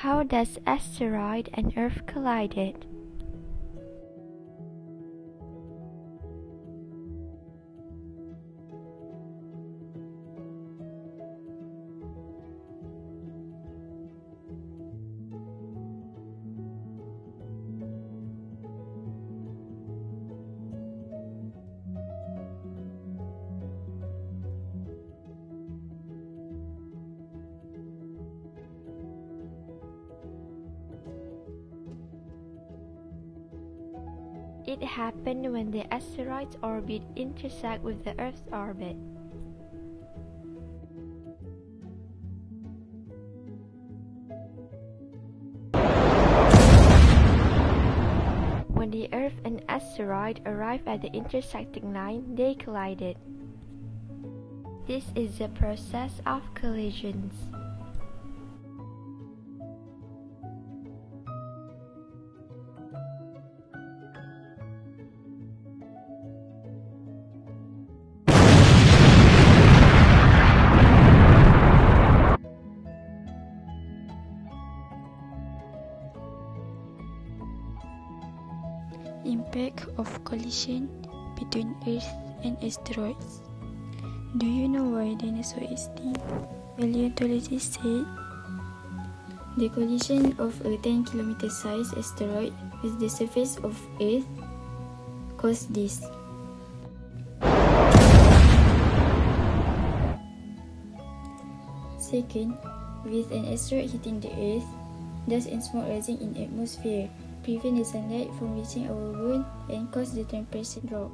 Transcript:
How does asteroid and Earth collided? It happened when the asteroid's orbit intersect with the Earth's orbit. When the Earth and asteroid arrived at the intersecting line, they collided. This is the process of collisions. Impact of collision between Earth and asteroids. Do you know why dinosaurs extinct? Paleontologists said the collision of a 10 km sized asteroid with the surface of Earth caused this. Second, with an asteroid hitting the Earth, dust and smoke rising in atmosphere prevent is a from reaching our wound and cause the 10% drop.